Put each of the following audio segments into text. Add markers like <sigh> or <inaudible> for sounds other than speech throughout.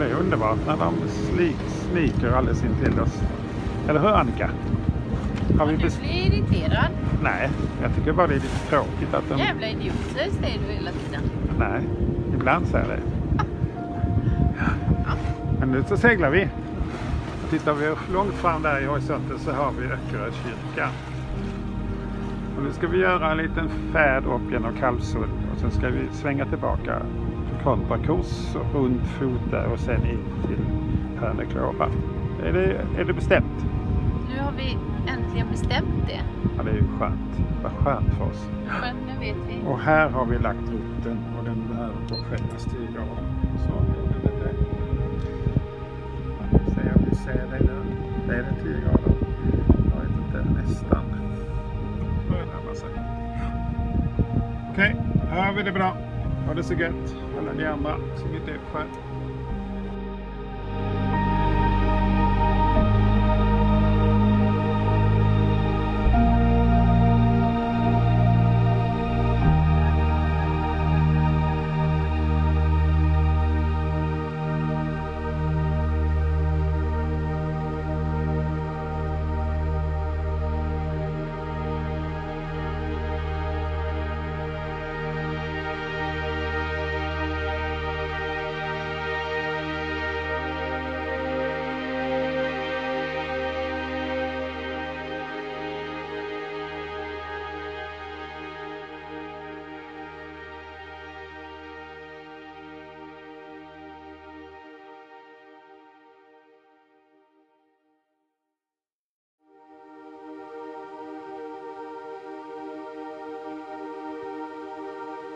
det är underbart när de sli- sniker alldeles intill oss. Eller hur Annika? Har vi blir irriterad. Nej, jag tycker bara det är lite tråkigt att de... Jävla idioter säger du hela tiden. Nej, ibland säger jag det. Men nu så seglar vi. Tittar vi långt fram där i horisonten så har vi Öckerö kyrka. Och nu ska vi göra en liten färd upp genom Kalvsund och sen ska vi svänga tillbaka kontrakurs runt Fota och sen in till Hörneklåva. Är det, är det bestämt? Nu har vi äntligen bestämt det. Ja, det är ju skönt. Vad skönt för oss. Men nu vet vi. Och här har vi lagt rutten och den behöver påskyndas 10 grader. Så gjorde vi det. Vi ser om vi ser det nu. Det är det 10 grader. Jag vet inte, nästan. Börjar närma sig. Okej, här har vi det bra. Ha det så gött. Alla ni andra som inte är på.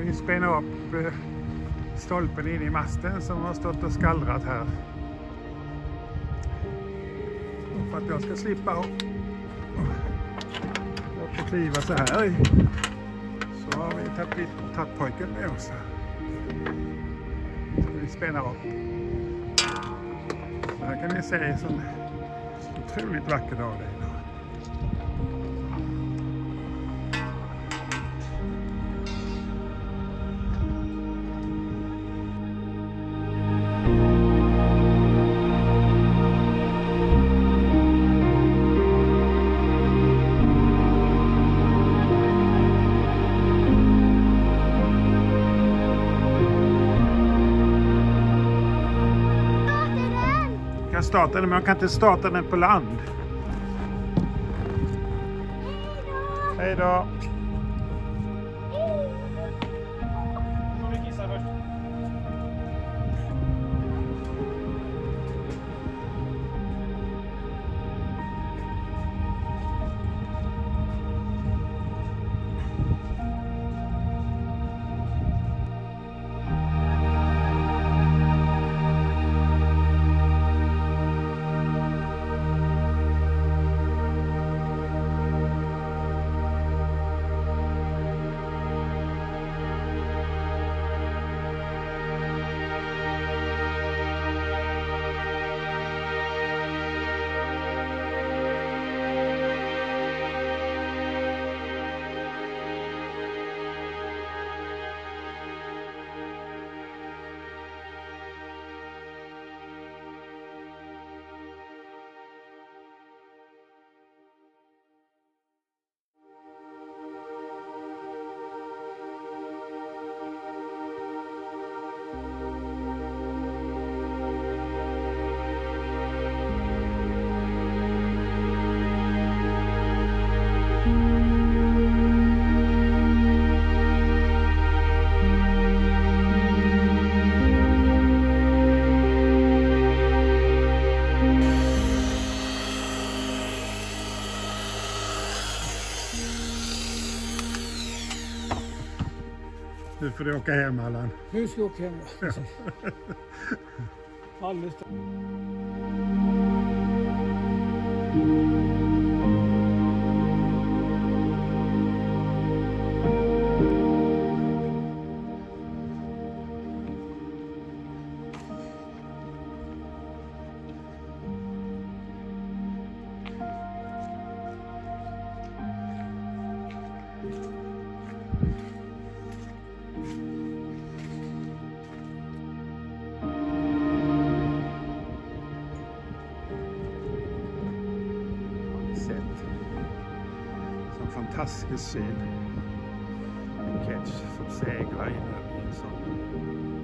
vi spänna upp eh, stolpen in i masten som har stått och skallrat här. Och för att jag ska slippa och, och, och kliva så här så har vi tagit pojken med oss. Så vi spänner upp. Så här kan ni se en otroligt vacker dag det är starta den, men jag kan inte starta den på land. Hej då! Får du åka hem Allan. Nu ska jag åka hem. <laughs> Alldeles Sån fantastisk syn. En ketch som seglar in